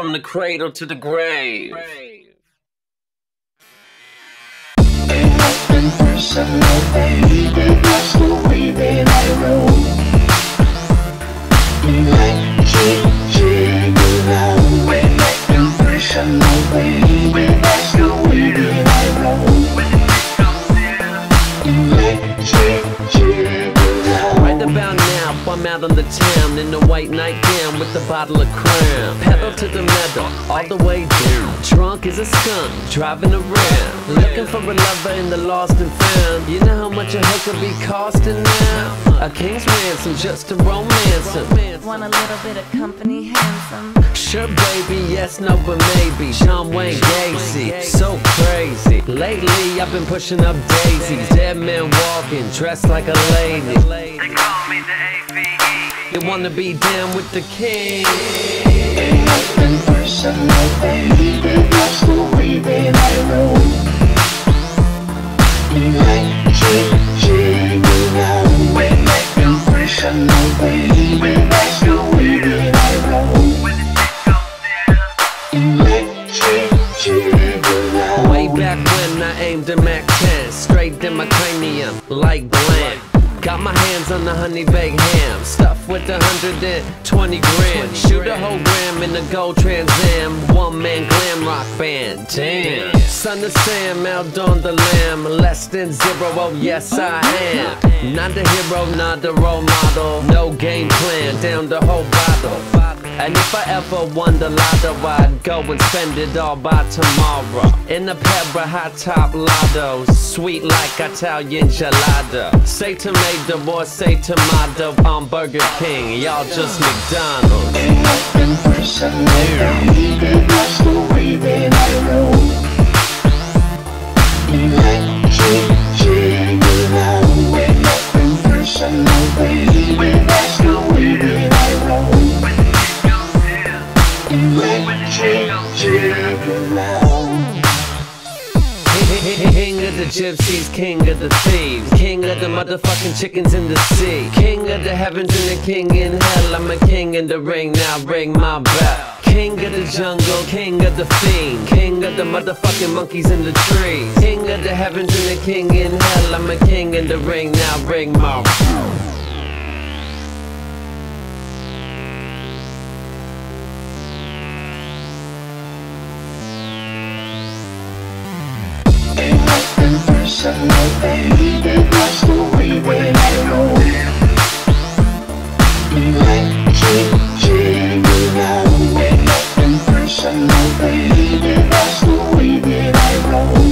from the cradle to the grave. Right about now, I'm out on the town in a white nightgown with a bottle of crown. Pedal to the metal, all the way down. Drunk as a skunk, driving around. Looking for a lover in the lost and found. You know how much a hooker be costing now? A king's ransom just to romance him. Want a little bit of company, handsome. Sure, baby, yes, no, but maybe. John Wayne Gacy, so crazy. Lately, I've been pushing up daisies. Dead man walking, dressed like a lady. They call me the AVE. You wanna be down with the king? Way back when I aimed a Mac On the honey baked ham, stuffed with and twenty grand. Shoot a whole gram in a gold Trans Am, one man glam rock band. Damn, son of Sam out on the lam, less than zero. Oh yes I am. Not a hero, not a role model. No game plan, down the whole bottle. And if I ever won the lotto, I'd go and spend it all by tomorrow. In a pair of high top lottos, sweet like Italian gelato. Say tomato or say tomato, I'm Burger King, y'all just McDonald's. Acting personal, King of the gypsies, king of the thieves, king of the motherfucking chickens in the sea, king of the heavens and the king in hell. I'm a king in the ring, now ring my bell. King of the jungle, king of the fiend, king of the motherfucking monkeys in the trees, king of the heavens and the king in hell. I'm a king in the ring, now ring my Acting personal, baby. That's the way that I personal, baby. That's the way that I roll.